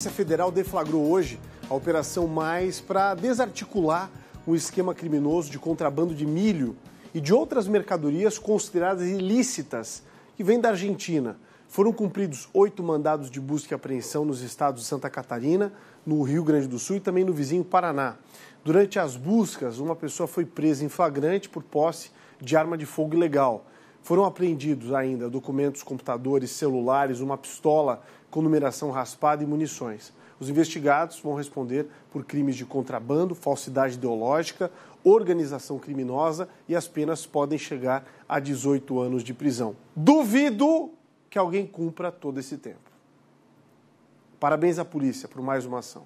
Polícia Federal deflagrou hoje a Operação Mais para desarticular um esquema criminoso de contrabando de milho e de outras mercadorias consideradas ilícitas que vêm da Argentina. Foram cumpridos oito mandados de busca e apreensão nos estados de Santa Catarina, no Rio Grande do Sul e também no vizinho Paraná. Durante as buscas, uma pessoa foi presa em flagrante por posse de arma de fogo ilegal. Foram apreendidos ainda documentos, computadores, celulares, uma pistola com numeração raspada e munições. Os investigados vão responder por crimes de contrabando, falsidade ideológica, organização criminosa e as penas podem chegar a 18 anos de prisão. Duvido que alguém cumpra todo esse tempo. Parabéns à polícia por mais uma ação.